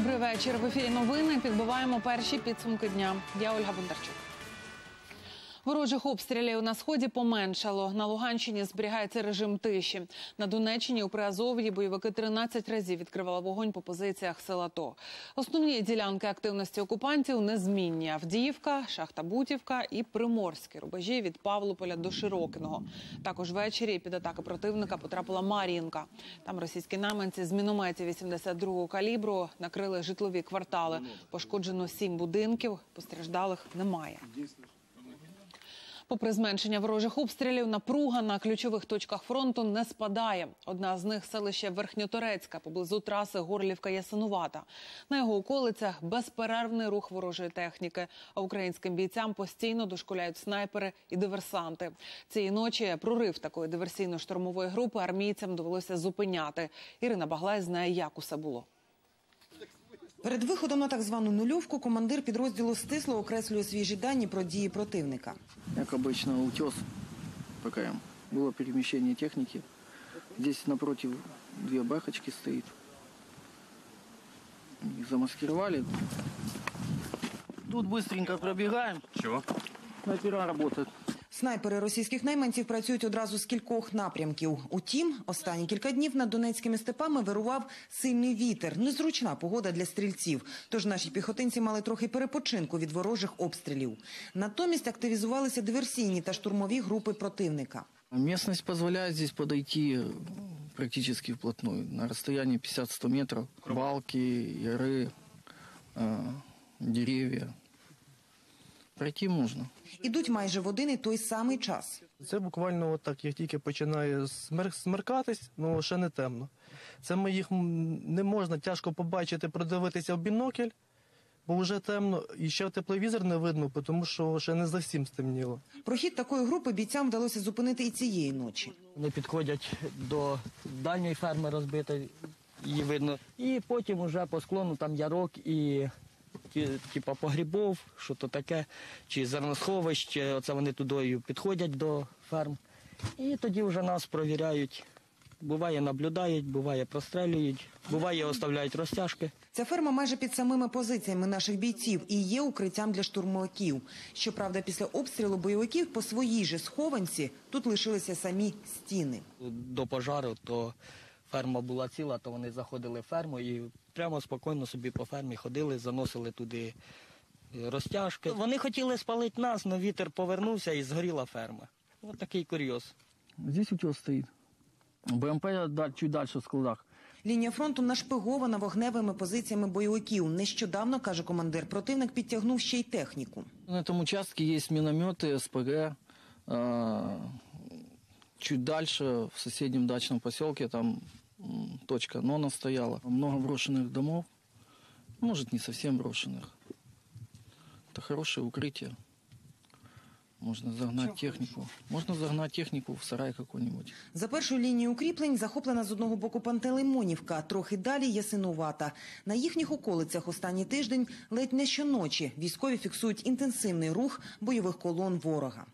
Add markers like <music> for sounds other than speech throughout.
Добрий вечір. В ефірі новини підбиваємо перші підсумки дня. Я Ольга Бондарчук. Ворожих обстрілів на сході поменшало. На Луганщині зберігається режим тиші. На Донеччині у Приазов'ї бойовики 13 разів відкривали вогонь по позиціях села ТО. Основні ділянки активності окупантів незмінні. Авдіївка, Шахта Бутівка і Приморські рубежі від Павлополя до Широкиного. Також ввечері під атаки противника потрапила Мар'їнка. Там російські найманці з мінометів 82-го калібру накрили житлові квартали. Пошкоджено сім будинків, постраждалих немає. Попри зменшення ворожих обстрілів, напруга на ключових точках фронту не спадає. Одна з них селище Верхньоторецька поблизу траси Горлівка-Ясинувата. На його околицях безперервний рух ворожої техніки. А українським бійцям постійно дошкуляють снайпери і диверсанти. Цієї ночі прорив такої диверсійно-штурмової групи армійцям довелося зупиняти. Ірина Баглай знає, як усе було. Перед виходом на так звану нульовку командир підрозділу стисло окреслює свіжі дані про дії противника. Как обычно, утес ПКМ. Было перемещение техники. Здесь напротив две бэхочки стоит. Их замаскировали. Тут быстренько пробегаем. Чего? Снайпера работают. Снайпери російських найманців працюють одразу з кількох напрямків. Утім, останні кілька днів над донецькими степами вирував сильний вітер, незручна погода для стрільців. Тож наші піхотинці мали трохи перепочинку від ворожих обстрілів. Натомість активізувалися диверсійні та штурмові групи противника. Местность позволяет здесь подойти практически вплотную. На расстоянии 50-100 метров. Балки, яры, э, деревья. Пройти можно. Ідуть майже в один і той самий час. Це буквально так, як тільки починає смер... смеркатись, ну ще не темно. Це ми їх не можна тяжко побачити, продивитися в бінокль, бо вже темно, і ще в тепловізор не видно, тому що ще не зовсім стемніло. Прохід такої групи бійцям вдалося зупинити і цієї ночі. Вони підходять до дальньої ферми розбитої, її видно. І потім уже по склону там ярок і типа погрібов, що то таке, чи зерносховищ, оце вони тудою підходять до ферм. І тоді вже нас провіряють. Буває, наблюдають, буває, прострелюють, буває, оставляють розтяжки. Ця ферма майже під самими позиціями наших бійців і є укриттям для штурмовиків. Щоправда, після обстрілу бойовиків по своїй же схованці тут лишилися самі стіни. До пожару, то ферма була ціла, то вони заходили в ферму і прямо спокійно собі по фермі ходили, заносили туди е, розтяжки. Вони хотіли спалити нас, але вітер повернувся і згоріла ферма. Ось такий курйоз. Здесь утес стоит. БМП да- чуть дальше в складах. Лінія фронту нашпигована вогневими позиціями бойовиків. Нещодавно, каже командир, противник підтягнув ще й техніку. На этом участке есть минометы, СПГ. А, Чуть дальше, в соседнем дачном поселке, там м, точка Нона стояла. Много брошенных домов. Может, не совсем брошенных. Это хорошее укрытие. Можно загнать технику. Можно загнать технику в сарай какой-нибудь. За першою лінією укріплень захоплена з одного боку Пантелеймонівка, трохи далі Ясинувата. На їхніх околицях останній тиждень ледь не щоночі військові фіксують інтенсивний рух бойових колон ворога.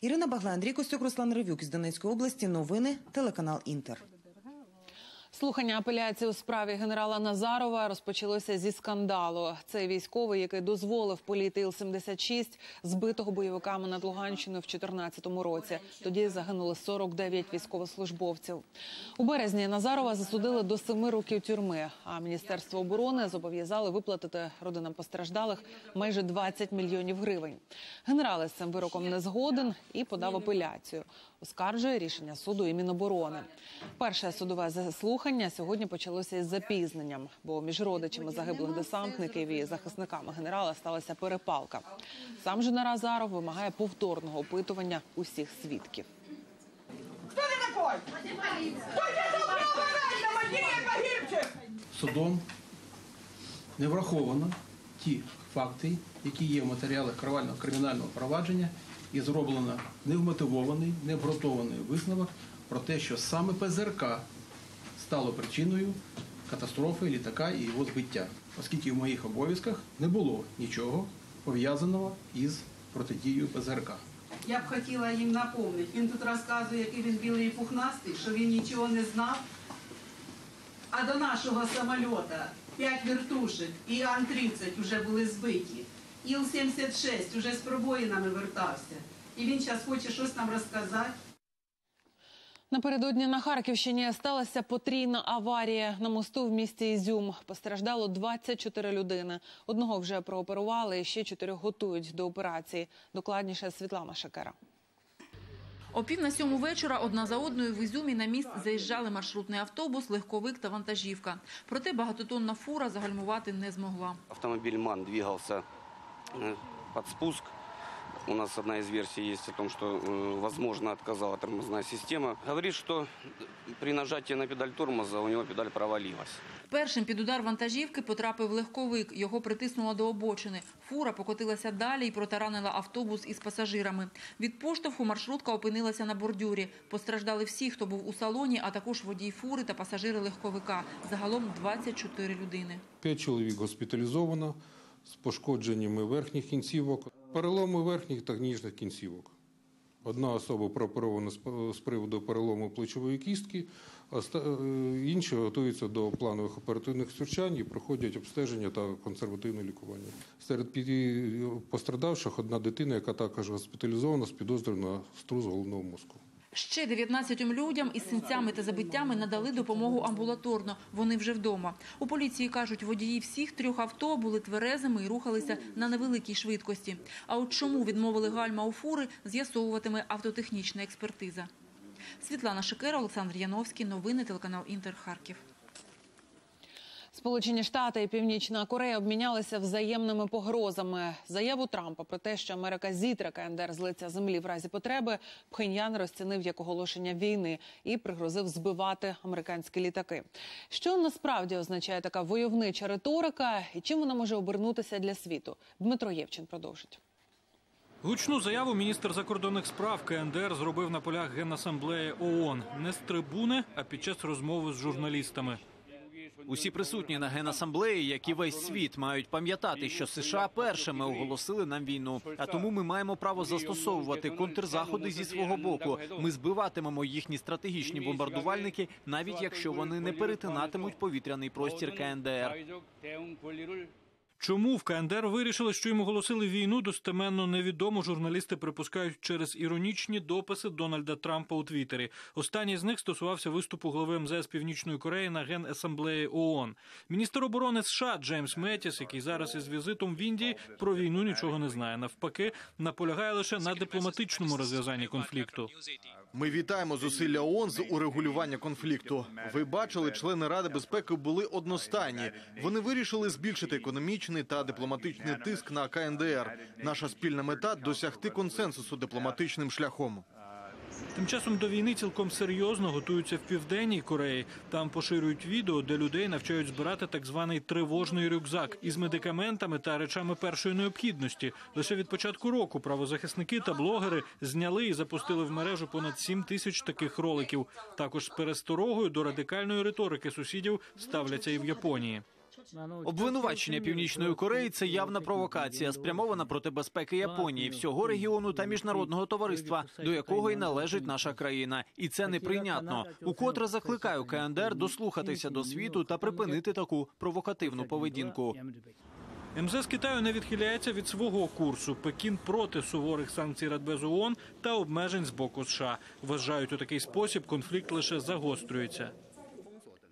Ірина Багла, Андрій Костюк, Руслан Ревюк із Донецької області. Новини телеканал Інтер. Слухання апеляції у справі генерала Назарова розпочалося зі скандалу. Цей військовий, який дозволив політи Іл-76, збитого бойовиками над Луганщиною в 2014 році. Тоді загинули 49 військовослужбовців. У березні Назарова засудили до семи років тюрми. А міністерство оборони зобов'язали виплатити родинам постраждалих майже 20 мільйонів гривень. Генерал із цим вироком не згоден і подав апеляцію. Оскаржує рішення суду і Міноборони. Перше судове заслухання сьогодні почалося із запізненням, бо між родичами загиблих десантників і захисниками генерала сталася перепалка. Сам же Назаров вимагає повторного опитування усіх свідків. Кто ты такой? Судом не враховано ті факти, які є в матеріалах кривального кримінального провадження, і зроблено невмотивований, необґрунтований висновок про те, що саме ПЗРК стало причиною катастрофи літака і його збиття, оскільки в моїх обов'язках не було нічого пов'язаного із протидією ПЗРК. Я б хотіла їм напомнити. Він тут розказує, який він білий і пухнастий, що він нічого не знав. А до нашого самольота 5 вертушек, і Ан-30 вже були збиті. Іл-76 вже з пробоїнами вертався. І він зараз хоче щось нам розказати. Напередодні на Харківщині сталася потрійна аварія на мосту в місті Ізюм. Постраждало 24 людини. Одного вже прооперували, і ще чотирьох готують до операції. Докладніше Світлана Шакера. О пів на сьому вечора одна за одною в Ізюмі на міст заїжджали маршрутний автобус, легковик та вантажівка. Проте багатотонна фура загальмувати не змогла. Автомобиль МАН двигался э, под спуск. У нас одна из версий есть о том, что, э, возможно, отказала тормозная система. Говорит, что при нажатии на педаль тормоза у него педаль провалилась. Першим під удар вантажівки потрапив легковик. Його притиснуло до обочини. Фура покотилася далі і протаранила автобус із пасажирами. Від поштовху маршрутка опинилася на бордюрі. Постраждали всі, хто був у салоні, а також водій фури та пасажири легковика. Загалом 24 людини. П'ять чоловік госпіталізовано з пошкодженнями верхніх кінцівок, переломи верхніх та ніжних кінцівок. Одна особа прооперована з приводу перелому плечової кістки, а е, інші готуються до планових оперативних втручань і проходять обстеження та консервативне лікування. Серед пі- пострадавших одна дитина, яка також госпіталізована з підозрою на струс головного мозку. Ще 19 людям із синцями та забиттями надали допомогу амбулаторно. Вони вже вдома. У поліції кажуть, водії всіх трьох авто були тверезими і рухалися на невеликій швидкості. А от чому відмовили гальма у фури, з'ясовуватиме автотехнічна експертиза. Світлана Шикера, Олександр Яновський. Новини телеканал Інтер Харків. Сполучені Штати і Північна Корея обмінялися взаємними погрозами. Заяву Трампа про те, що Америка зітре КНДР з лиця землі в разі потреби, Пхеньян розцінив як оголошення війни і пригрозив збивати американські літаки. Що насправді означає така войовнича риторика і чим вона може обернутися для світу? Дмитро Євчин продовжить. Гучну заяву міністр закордонних справ КНДР зробив на полях Генасамблеї ООН. Не з трибуни, а під час розмови з журналістами. Усі присутні на генасамблеї, як і весь світ, мають пам'ятати, що США першими оголосили нам війну. А тому ми маємо право застосовувати контрзаходи зі свого боку. Ми збиватимемо їхні стратегічні бомбардувальники, навіть якщо вони не перетинатимуть повітряний простір КНДР. Чому в КНДР вирішили, що їм оголосили війну, достеменно невідомо. Журналісти припускають через іронічні дописи Дональда Трампа у Твіттері. Останній з них стосувався виступу глави МЗС Північної Кореї на генасамблеї ООН. Міністр оборони США Джеймс Метіс, який зараз із візитом в Індії, про війну нічого не знає. Навпаки, наполягає лише на дипломатичному розв'язанні конфлікту. Ми вітаємо зусилля ООН з урегулювання конфлікту. Ви бачили, члени Ради безпеки були одностайні. Вони вирішили збільшити економічний та дипломатичний тиск на КНДР. Наша спільна мета досягти консенсусу дипломатичним шляхом. Тим часом до війни цілком серйозно готуються в південній Кореї. Там поширюють відео, де людей навчають збирати так званий тривожний рюкзак із медикаментами та речами першої необхідності. Лише від початку року правозахисники та блогери зняли і запустили в мережу понад 7 тисяч таких роликів. Також з пересторогою до радикальної риторики сусідів ставляться і в Японії. Обвинувачення Північної Кореї це явна провокація, спрямована проти безпеки Японії, всього регіону та міжнародного товариства, до якого й належить наша країна, і це неприйнятно. Укотре закликаю КНДР дослухатися до світу та припинити таку провокативну поведінку. МЗС Китаю не відхиляється від свого курсу. Пекін проти суворих санкцій Радбезу ООН та обмежень з боку США. Вважають у такий спосіб конфлікт лише загострюється.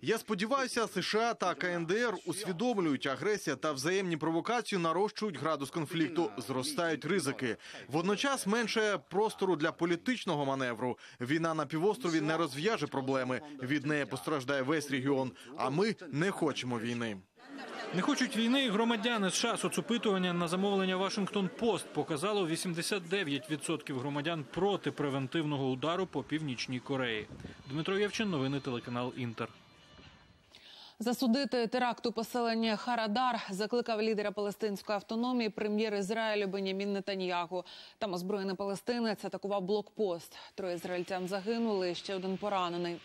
Я сподіваюся, США та КНДР усвідомлюють агресія та взаємні провокації нарощують градус конфлікту, зростають ризики. Водночас менше простору для політичного маневру. Війна на півострові не розв'яже проблеми. Від неї постраждає весь регіон. А ми не хочемо війни. Не хочуть війни і громадяни США. Соцопитування на замовлення Вашингтон Пост показало 89% громадян проти превентивного удару по північній Кореї. Дмитро Євчин, новини телеканал Інтер. Засудити теракт у поселенні Харадар закликав лідера палестинської автономії прем'єр Ізраїлю Бенямін Нетаньягу. Там озброєний палестинець атакував блокпост. Троє ізраїльтян загинули, ще один поранений.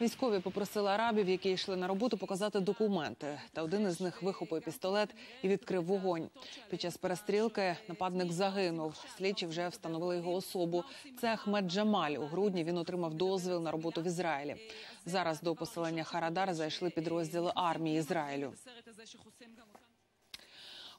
Військові попросили арабів, які йшли на роботу, показати документи. Та один із них вихопив пістолет і відкрив вогонь. Під час перестрілки нападник загинув. Слідчі вже встановили його особу. Це Ахмед Джамаль. У грудні він отримав дозвіл на роботу в Ізраїлі. Зараз до поселення Харадар зайшли підрозділи армії Ізраїлю.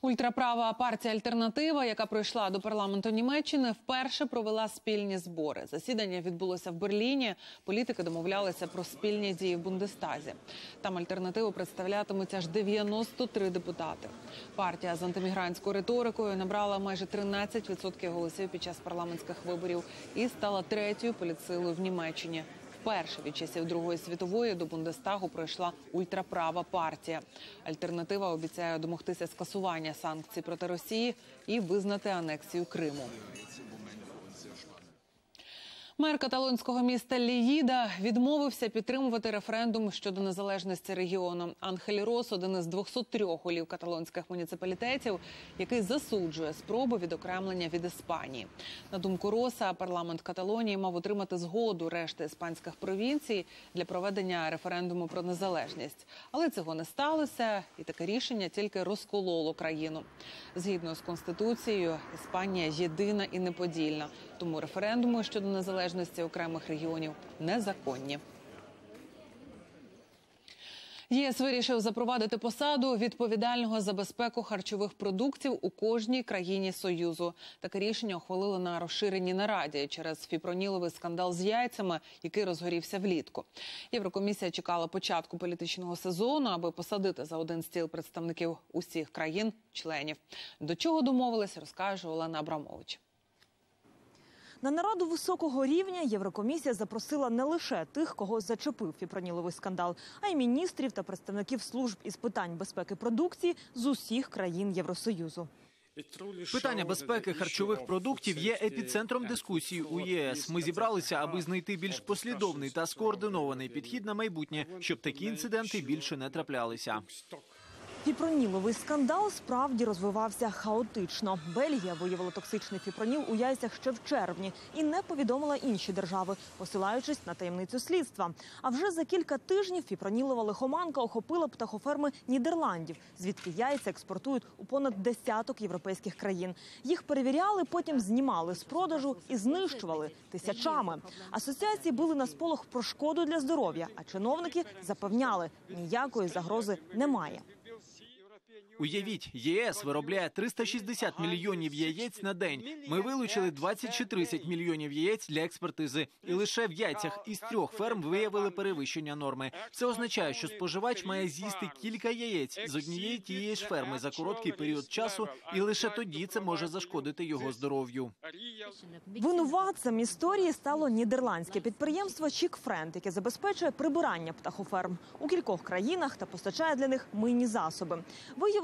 Ультраправа партія Альтернатива, яка пройшла до парламенту Німеччини, вперше провела спільні збори. Засідання відбулося в Берліні. Політики домовлялися про спільні дії в Бундестазі. Там альтернативу представлятимуть аж 93 депутати. Партія з антимігрантською риторикою набрала майже 13% голосів під час парламентських виборів і стала третьою політсилою в Німеччині. Вперше від часів Другої світової до Бундестагу пройшла ультраправа партія. Альтернатива обіцяє домогтися скасування санкцій проти Росії і визнати анексію Криму. Мер каталонського міста Ліїда відмовився підтримувати референдум щодо незалежності регіону. Анхель Рос – один із 203 голів каталонських муніципалітетів, який засуджує спроби відокремлення від Іспанії. На думку Роса, парламент Каталонії мав отримати згоду решти іспанських провінцій для проведення референдуму про незалежність, але цього не сталося, і таке рішення тільки розкололо країну. Згідно з конституцією, Іспанія єдина і неподільна, тому референдуми щодо незалежності окремих регіонів незаконні. ЄС вирішив запровадити посаду відповідального за безпеку харчових продуктів у кожній країні союзу. Таке рішення ухвалили на розширеній нараді через фіпроніловий скандал з яйцями, який розгорівся влітку. Єврокомісія чекала початку політичного сезону, аби посадити за один стіл представників усіх країн-членів. До чого домовились, розкаже Олена Абрамович. На нараду високого рівня Єврокомісія запросила не лише тих, кого зачепив фіпроніловий скандал, а й міністрів та представників служб із питань безпеки продукції з усіх країн Євросоюзу. Питання безпеки харчових продуктів є епіцентром дискусії у ЄС. Ми зібралися, аби знайти більш послідовний та скоординований підхід на майбутнє, щоб такі інциденти більше не траплялися. Фіпроніловий скандал справді розвивався хаотично. Бельгія виявила токсичний фіпроніл у яйцях ще в червні і не повідомила інші держави, посилаючись на таємницю слідства. А вже за кілька тижнів фіпронілова лихоманка охопила птахоферми Нідерландів, звідки яйця експортують у понад десяток європейських країн. Їх перевіряли, потім знімали з продажу і знищували тисячами. Асоціації били на сполох про шкоду для здоров'я, а чиновники запевняли, ніякої загрози немає. Уявіть, ЄС виробляє 360 мільйонів яєць на день. Ми вилучили 20 чи 30 мільйонів яєць для експертизи, і лише в яйцях із трьох ферм виявили перевищення норми. Це означає, що споживач має з'їсти кілька яєць з однієї тієї ж ферми за короткий період часу, і лише тоді це може зашкодити його здоров'ю. Винуватцем історії стало нідерландське підприємство Чікфренд, яке забезпечує прибирання птахоферм у кількох країнах та постачає для них мийні засоби.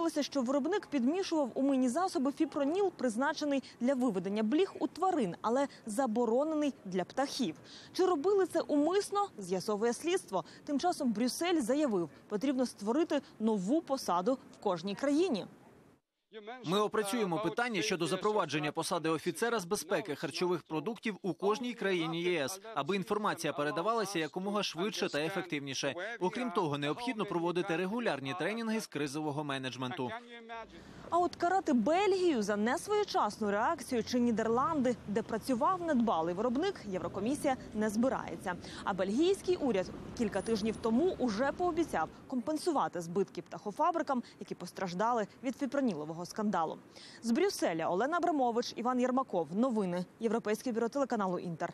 Виявилося, що виробник підмішував у мині засоби фіпроніл, призначений для виведення бліг у тварин, але заборонений для птахів. Чи робили це умисно? З'ясовує слідство. Тим часом Брюссель заявив, потрібно створити нову посаду в кожній країні. Ми опрацюємо питання щодо запровадження посади офіцера з безпеки харчових продуктів у кожній країні ЄС, аби інформація передавалася якомога швидше та ефективніше. Окрім того, необхідно проводити регулярні тренінги з кризового менеджменту. А от карати Бельгію за несвоєчасну реакцію чи Нідерланди, де працював недбалий виробник, Єврокомісія не збирається. А бельгійський уряд кілька тижнів тому уже пообіцяв компенсувати збитки птахофабрикам, які постраждали від фіпронілового скандалу. З Брюсселя Олена Абрамович, Іван Єрмаков. Новини Європейське бюро телеканалу Інтер.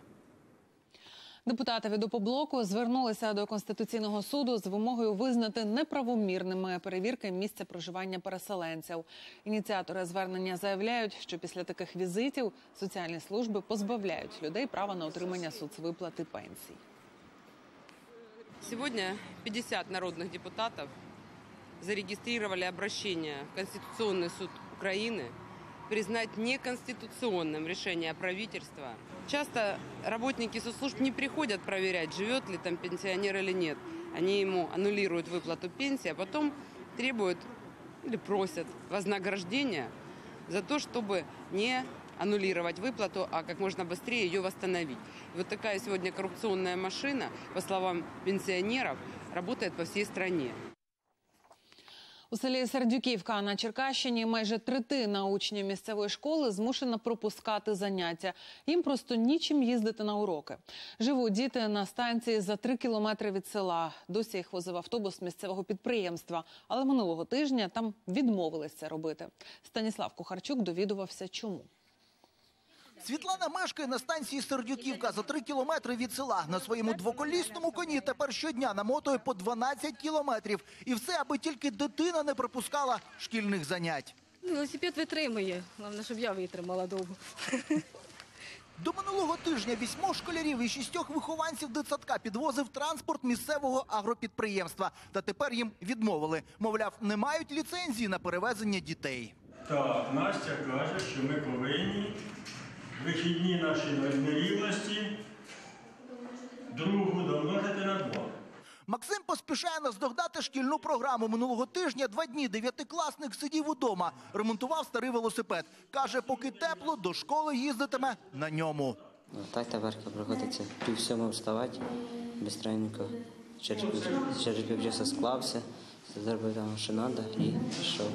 Депутати від «Опоблоку» звернулися до конституційного суду з вимогою визнати неправомірними перевірки місця проживання переселенців. Ініціатори звернення заявляють, що після таких візитів соціальні служби позбавляють людей права на отримання соцвиплат і пенсій. Сегодня 50 народных депутатов зарегистрировали обращение в Конституционный суд Украины признать неконституционным решение правительства. Часто работники соцслужб не приходят проверять, живет ли там пенсионер или нет. Они ему аннулируют выплату пенсии, а потом требуют или просят вознаграждения за то, чтобы не аннулировать выплату, а как можно быстрее ее восстановить. И вот такая сегодня коррупционная машина, по словам пенсионеров, работает по всей стране. У селі Сердюківка на Черкащині майже третина учнів місцевої школи змушена пропускати заняття. Їм просто нічим їздити на уроки. Живуть діти на станції за три кілометри від села. Досі їх возив автобус місцевого підприємства, але минулого тижня там відмовилися робити. Станіслав Кухарчук довідувався, чому. Світлана мешкає на станції Сердюківка за три кілометри від села. На своєму двоколісному коні тепер щодня намотує по 12 кілометрів. І все, аби тільки дитина не пропускала шкільних занять. Велосипед витримує. Головне, щоб я витримала довго. До минулого тижня вісьмох школярів і шістьох вихованців дитсадка підвозив транспорт місцевого агропідприємства. Та тепер їм відмовили. Мовляв, не мають ліцензії на перевезення дітей. Так, Настя каже, що ми повинні вихідні наші нерівності другу домножити на два. Максим поспішає наздогнати шкільну програму. Минулого тижня два дні дев'ятикласник сидів удома, ремонтував старий велосипед. Каже, поки тепло, до школи їздитиме на ньому. Ну, так тепер приходиться пів сьомого вставати, бистренько, через, через півчаса склався, зробив там, що треба і пішов.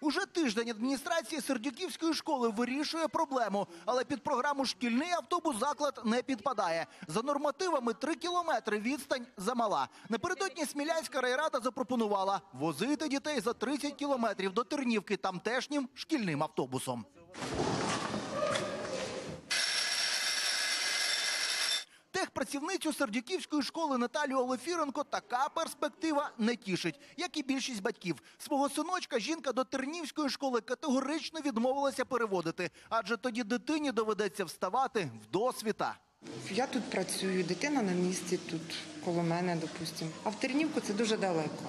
Уже тиждень адміністрація Сердюківської школи вирішує проблему, але під програму шкільний автобус заклад не підпадає. За нормативами 3 кілометри відстань замала. Напередодні Смілянська райрада запропонувала возити дітей за 30 кілометрів до Тернівки тамтешнім шкільним автобусом. Техпрацівницю Сердюківської школи Наталію Олефіренко така перспектива не тішить, як і більшість батьків. Свого синочка жінка до Тернівської школи категорично відмовилася переводити, адже тоді дитині доведеться вставати в досвіта. Я тут працюю, дитина на місці тут коло мене, допустимо. А в Тернівку це дуже далеко.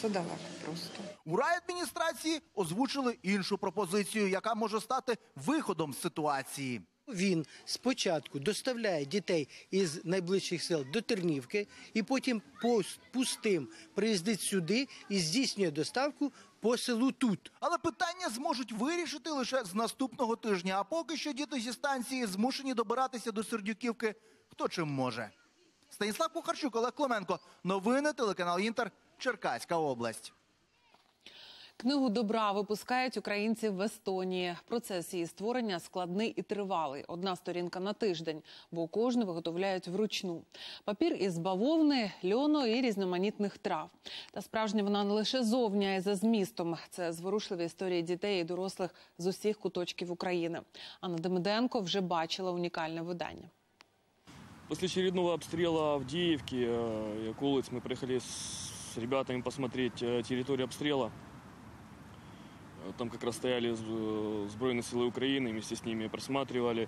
Це далеко просто. У райадміністрації озвучили іншу пропозицію, яка може стати виходом з ситуації. Він спочатку доставляє дітей із найближчих сел до Тернівки і потім пус- пустим приїздить сюди і здійснює доставку по селу тут. Але питання зможуть вирішити лише з наступного тижня. А поки що діти зі станції змушені добиратися до Сердюківки хто чим може. Станіслав Кухарчук, Олег Клименко. Новини телеканал Інтер. Черкаська область. Книгу добра випускають українці в Естонії. Процес її створення складний і тривалий. Одна сторінка на тиждень, бо кожну виготовляють вручну. Папір із бавовни, льону і різноманітних трав. Та справжня вона не лише зовні, а й за змістом. Це зворушливі історії дітей і дорослих з усіх куточків України. Анна Демиденко вже бачила унікальне видання. После очередного обстрела Авдеевки э, и околиц мы приехали с ребятами посмотреть э, территорию обстрела. Э, Там как раз стояли э, сбройные силы Украины, вместе с ними просматривали.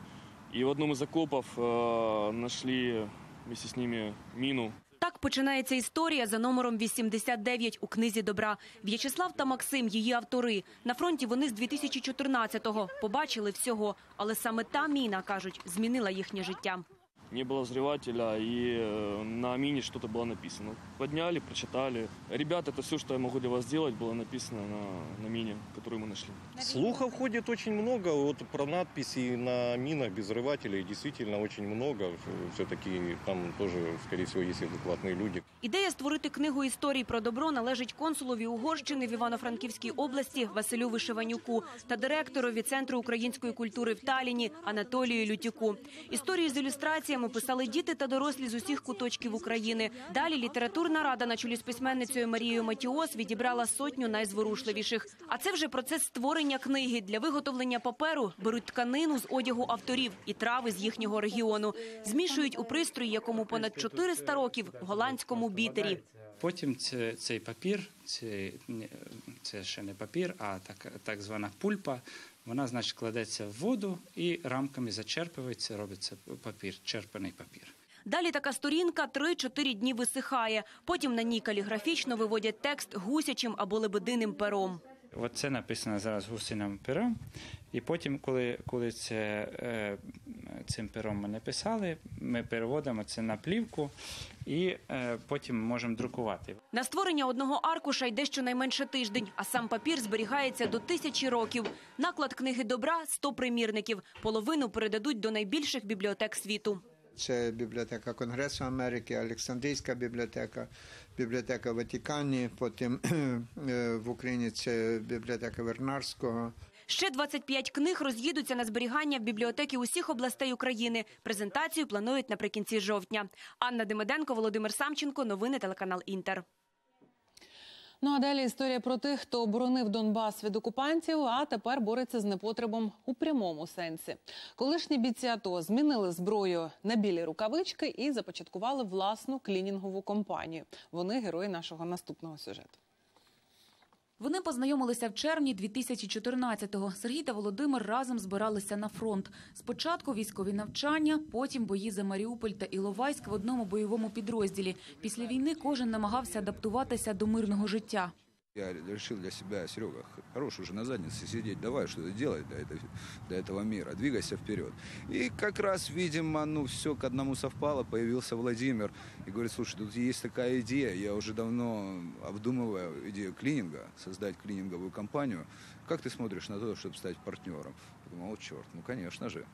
И в одном из окопов э, нашли вместе с ними мину. Так починається історія за номером 89 у книзі добра. В'ячеслав та Максим, її автори. На фронті вони з 2014-го. Побачили всього. Але саме та міна, кажуть, змінила їхнє життя. Не было взрывателя, и э, на мине что-то было написано. Подняли, прочитали. Ребята, это все, что я могу для вас сделать, было написано на, на мине, которую мы нашли. Слухов ходит очень много вот про надписи на минах без взрывателей. Действительно очень много. Все-таки там тоже, скорее всего, есть адекватные люди. Ідея створити книгу історій про добро належить консулові Угорщини в Івано-Франківській області Василю Вишиванюку та директорові Центру української культури в Таліні Анатолію Лютюку. Історії з ілюстраціями писали діти та дорослі з усіх куточків України. Далі літературна рада на чолі з письменницею Марією Матіос відібрала сотню найзворушливіших. А це вже процес створення книги. Для виготовлення паперу беруть тканину з одягу авторів і трави з їхнього регіону. Змішують у пристрої, якому понад 400 років голландському бітері. Потім це, цей папір, це, це ще не папір, а так, так звана пульпа. Вона, значить, кладеться в воду і рамками зачерпується, робиться папір, черпаний папір. Далі така сторінка 3-4 дні висихає. Потім на ній каліграфічно виводять текст гусячим або лебединим пером. Оце написано зараз гусиним пером. І потім, коли, коли це, е, цим пером ми написали, ми переводимо це на плівку і е, потім можемо друкувати. На створення одного аркуша йде щонайменше тиждень, а сам папір зберігається до тисячі років. Наклад книги добра – 100 примірників. Половину передадуть до найбільших бібліотек світу. Це бібліотека Конгресу Америки, Олександрійська бібліотека, бібліотека Ватикані, потім <clears throat> е, в Україні це бібліотека Вернарського. Ще 25 книг роз'їдуться на зберігання в бібліотеки усіх областей України. Презентацію планують наприкінці жовтня. Анна Демиденко, Володимир Самченко. Новини телеканал Інтер. Ну а далі історія про тих, хто оборонив Донбас від окупантів, а тепер бореться з непотребом у прямому сенсі. Колишні бійці АТО змінили зброю на білі рукавички і започаткували власну клінінгову компанію. Вони герої нашого наступного сюжету. Вони познайомилися в червні 2014-го. Сергій та Володимир разом збиралися на фронт. Спочатку військові навчання, потім бої за Маріуполь та Іловайськ в одному бойовому підрозділі. Після війни кожен намагався адаптуватися до мирного життя. Я решил для себя, Серега, хорош уже на заднице сидеть, давай что-то делать для, этой, для этого мира, двигайся вперед. И как раз, видимо, ну, все к одному совпало, появился Владимир и говорит, слушай, тут есть такая идея, я уже давно обдумываю идею клининга, создать клининговую компанию. Как ты смотришь на то, чтобы стать партнером? Я думал, о, черт, ну, конечно же.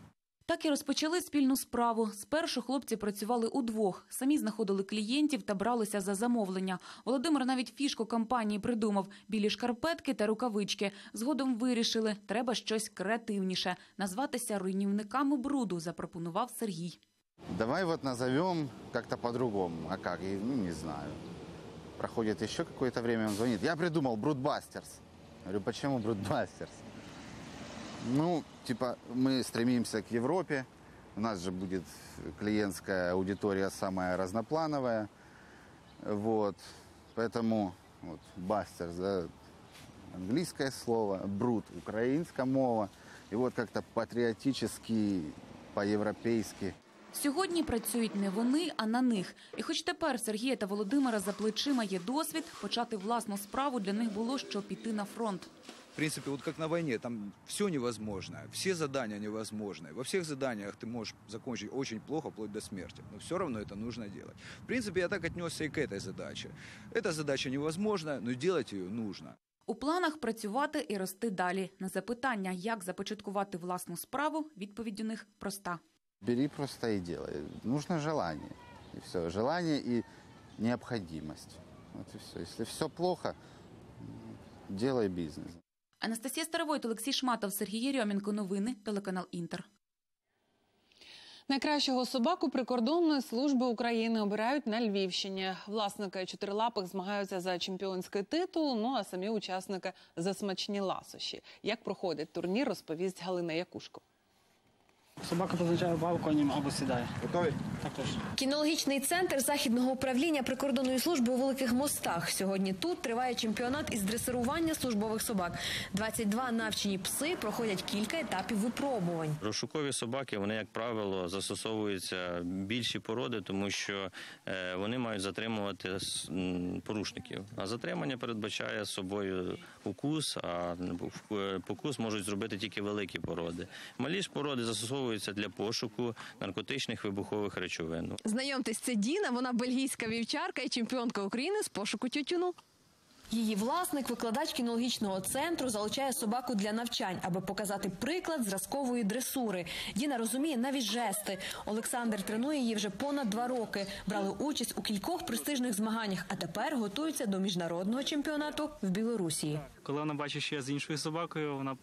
Так і розпочали спільну справу. Спершу хлопці працювали удвох, самі знаходили клієнтів та бралися за замовлення. Володимир навіть фішку компанії придумав – білі шкарпетки та рукавички. Згодом вирішили – треба щось креативніше. Назватися руйнівниками бруду запропонував Сергій. Давай вот назовем как-то по-другому. А как? Ну, не знаю. Проходит еще какое-то время, он. Я придумал Брудбастерс. Говорю, почему Брудбастерс? Ну, типа, мы стремимся к Европе. У нас же будет клиентская аудитория самая разноплановая. Вот. Поэтому вот, Бастерс, да, английское слово, Бруд, украинская мова. И вот как-то патриотически, по-европейски. Сьогодні працюють не вони, а на них. І хоч тепер Сергія та Володимира за плечима є досвід, почати власну справу для них було, що піти на фронт В принципе, вот как на войне, там все невозможно, все задания невозможны. Во всех заданиях ты можешь закончить очень плохо, вплоть до смерти. Но все равно это нужно делать. В принципе, я так отнесся и к этой задаче. Эта задача невозможна, но делать ее нужно. У планах працювати і рости далі. На запитання, як започаткувати власну справу, відповідь у них проста. Бери просто и делай. Нужно желание. И все. Желание и необходимость. Вот и все. Если все плохо, м, делай бизнес. Анастасія Старовойт, Олексій Шматов, Сергій Єрьомінко. Новини, телеканал Інтер. Найкращого собаку прикордонної служби України обирають на Львівщині. Власники чотирилапих змагаються за чемпіонський титул. Ну а самі учасники за смачні ласощі. Як проходить турнір, розповість Галина Якушко. Собака позначає балконім або сідає. Готові? Також. Кінологічний центр західного управління прикордонної служби у великих мостах. Сьогодні тут триває чемпіонат із дресирування службових собак. 22 навчені пси проходять кілька етапів випробувань. Розшукові собаки, вони, як правило, застосовуються більші породи, тому що е, вони мають затримувати порушників. А затримання передбачає собою укус, а в- покус можуть зробити тільки великі породи. Малі ж породи застосовуються для пошуку наркотичних вибухових речовин. Знайомтесь, це Діна. Вона бельгійська вівчарка і чемпіонка України з пошуку тютюну. Її власник, викладач кінологічного центру, залучає собаку для навчань, аби показати приклад зразкової дресури. Діна розуміє навіть жести. Олександр тренує її вже понад два роки. Брали участь у кількох престижних змаганнях, а тепер готуються до міжнародного чемпіонату в Білорусі. Коли вона бачить, що я з іншою собакою, вона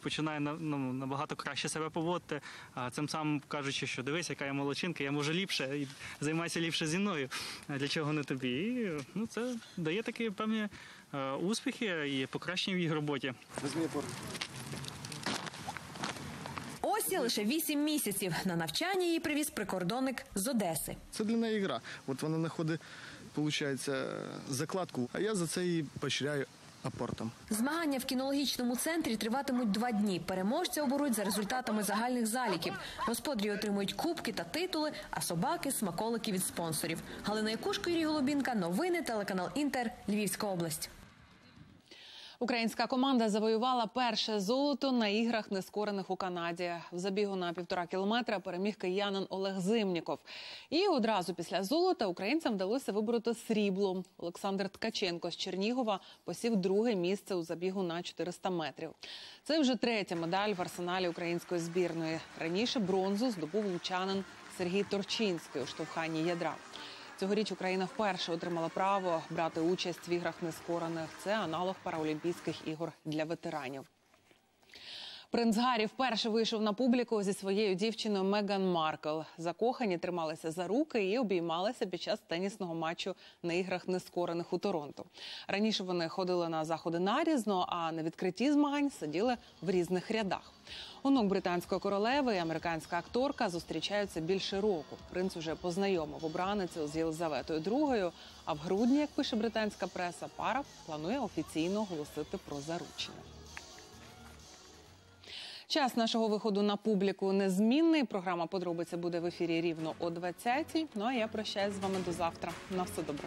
починає на- ну, набагато краще себе поводити. А цим самим кажучи, що дивись, яка я молодчинка, я можу ліпше і займайся ліпше зі мною. А Для чого не тобі? І ну, це дає такі певні е, успіхи і покращення в їх роботі. Ось і лише вісім місяців. На навчання її привіз прикордонник з Одеси. Це для неї гра. От вона знаходить, виходить, закладку, а я за це її поощряю апортом. Змагання в кінологічному центрі триватимуть два дні. Переможця оберуть за результатами загальних заліків. Господарі отримують кубки та титули, а собаки смаколики від спонсорів. Галина Якушко, Юрій Голубінка. Новини телеканал Інтер. Львівська область. Українська команда завоювала перше золото на іграх нескорених у Канаді. В забігу на півтора кілометра переміг киянин Олег Зимніков. І одразу після золота українцям вдалося вибороти срібло. Олександр Ткаченко з Чернігова посів друге місце у забігу на 400 метрів. Це вже третя медаль в арсеналі української збірної. Раніше бронзу здобув лучанин Сергій Торчинський у штовханні ядра. Цьогоріч Україна вперше отримала право брати участь в іграх нескорених. Це аналог Параолімпійських ігор для ветеранів. Принц Гаррі вперше вийшов на публіку зі своєю дівчиною Меган Маркл. Закохані трималися за руки і обіймалися під час тенісного матчу на іграх нескорених у Торонто. Раніше вони ходили на заходи нарізно, а на відкритті змагань сиділи в різних рядах. Онук британської королеви і американська акторка зустрічаються більше року. Принц уже познайомив обраницю з Єлизаветою II, А в грудні, як пише британська преса, пара планує офіційно оголосити про заручення. Час нашого виходу на публіку незмінний. Програма подробиця буде в ефірі рівно о 20-й. Ну а я прощаюсь з вами до завтра. На все добре.